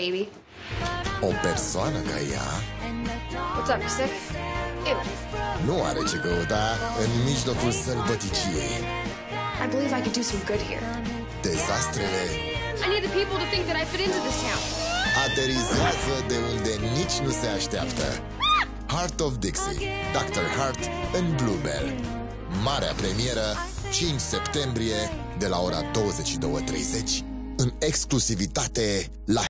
baby. O persoană ca ea What's up, you sick? Ew. nu are ce căuta în mijlocul sălbăticiei. I believe I could do some good here. Dezastrele I need the people to think that I fit into this town. aterizează de unde nici nu se așteaptă. Heart of Dixie, Dr. Heart în Bluebell. Marea premieră, 5 septembrie, de la ora 22.30, în exclusivitate la